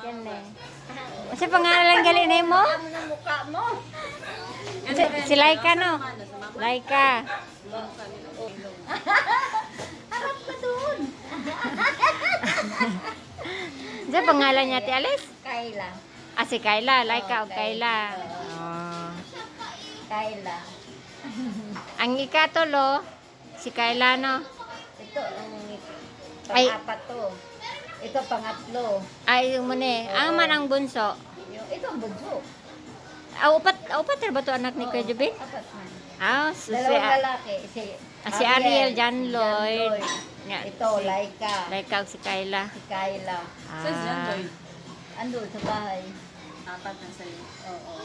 Yan eh. Kasi pangalan gali na mo? Mukha mo? Si, si Laika no? Laika. Harap ka doon. Sa pangalan niya ti Alice? Kayla. Ah, si Kayla. Laika o Oh, Kayla. Kayla. Oh. Kayla. Ang ikatulo, si Kayla no? Ito ang Ay. pang-apat to. Ito pangatlo. Ay, yung muna eh. Ang man ang bunso. Yung, ito ang bunso. Ah, upat, upat rin ba to anak ni Kuya Jubin? Apat man. Ah, so, si, Dalawang ah, lalaki. Si, ah, si Ariel, John Lloyd. Lloyd. Nga, Ito, si- Laika. Laika o si Kayla. Si Kayla. Ah, Ando sa bahay. Apat na sa'yo. Oo.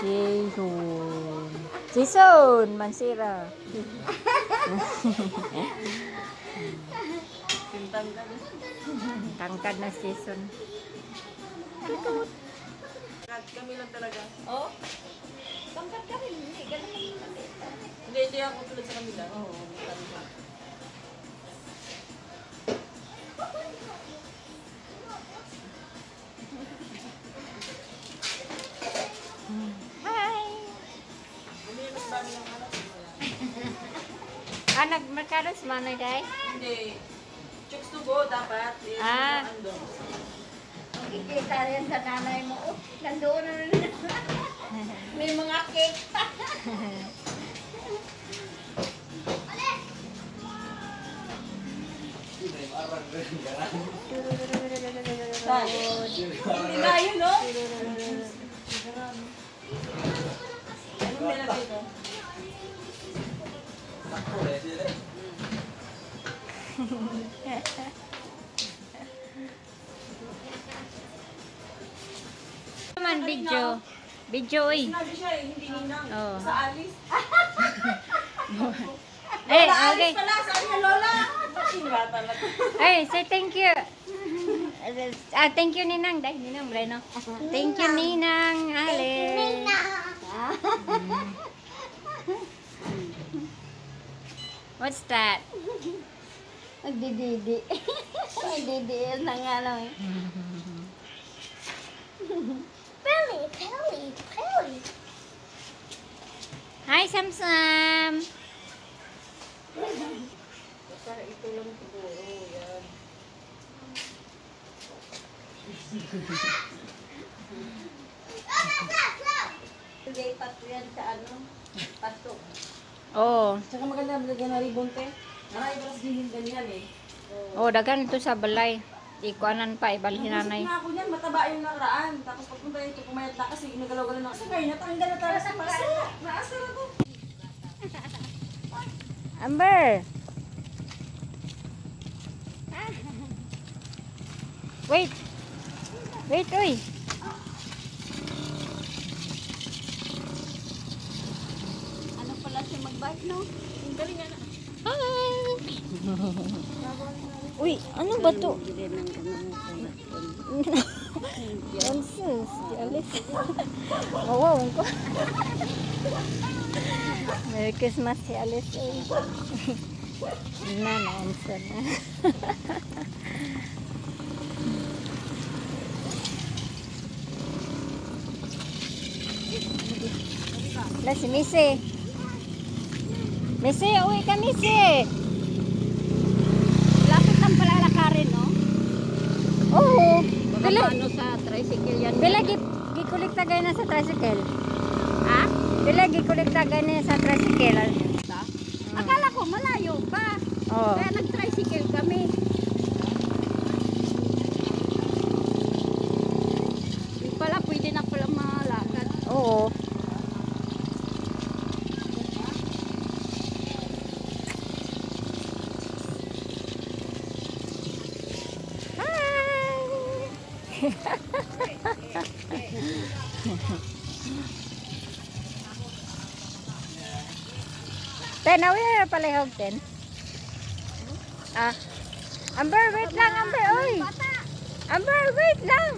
Jason. Jason, Mansira. Na. Tangkad na si Jason. Kami lang talaga. Oh? Tangkat ka rin. Hindi, ganun lang. Hindi, hindi ako tulad sa kanila. Oo, dami ng anak. Ah, nagmerkado si Manoy Day? Hindi. Go, dapat. Eh, Ah. Ando. Makikita rin sa nanay mo. Oh, nandoon na rin. May mga cake pa. Hindi na yun, no? Anong nilagay ito? Naman, video. Video, eh. Sinabi siya eh, hindi ninang. Oo. Sa Alice. Eh, okay. Alice pala. Saan niya, Lola? Ay, say thank you. Ah, thank you, Ninang. Dahil, Ninang, Breno. Thank you, Ninang. Ale. What's that? Nagdididi. Nagdidi na nga lang eh. Pelly, Pelly, Pelly. Hi, Samsam. Para ito lang siguro, yan. Lagay pa to yan sa ano, pasok. Oh. Tsaka maganda malagyan na ribbon, te. Marami ba din ganyan eh. Oh, dagan ito sa balay. Di ko anan pa, ibalhin nanay. Nga ako niyan, mataba yung nakaraan. Tapos pagpunta dito, pumayat na kasi nagalaw-galaw na. Kasi kaya natanggal na talaga sa paso. Naasar ako. Amber! Wait! Wait, oy! Ano pala siya mag-bike, no? Ang galing nga na. Hi! Uy, ano ba to? Nonsense, alis. Mawawang ko. Merry Christmas si Alice. na, nonsense na. Wala si Missy. Missy, uwi ka Missy. Pila, ano sa tricycle yan. pila gi, gikulikta gaya na sa tricycle. Ha? Pila gikulikta gaya na sa tricycle. Akala ko malayo pa. Oo. Kaya nag-tricycle kami. Di pala, pwede na pala malakad. Oo. Hi! Ten, awi na palihog, ten. Ah. Amber, wait lang, Amber, oy. Amber, wait lang.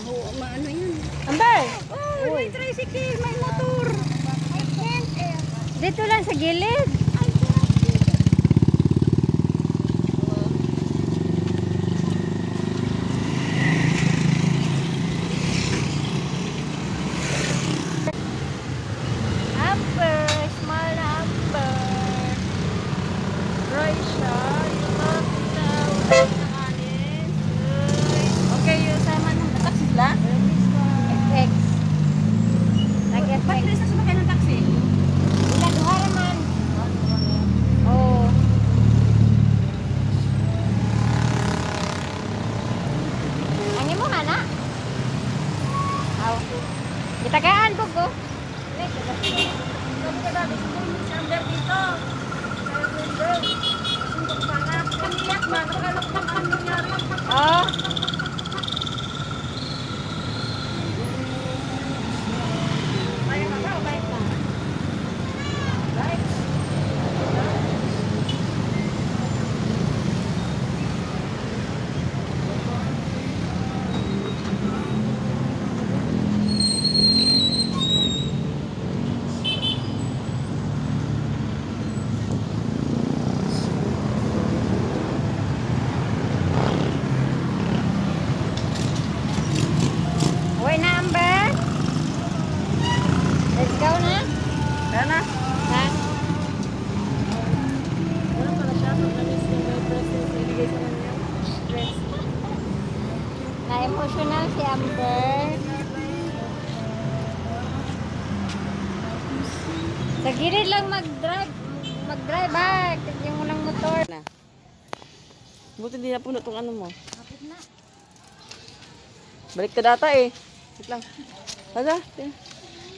Nahu, maano yun? Amber! Oh, may tricycle, may motor. Dito lang sa gilid. Si Amber. Sa gilid lang mag-drive. Mag-drive ha. Yung unang motor. Na. Buti di na puno tong ano mo. Balik ka data eh. Wait lang. Hala, tin-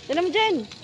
tinan mo dyan.